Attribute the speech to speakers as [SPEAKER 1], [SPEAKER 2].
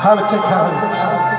[SPEAKER 1] Heretic, heretic,
[SPEAKER 2] heretic.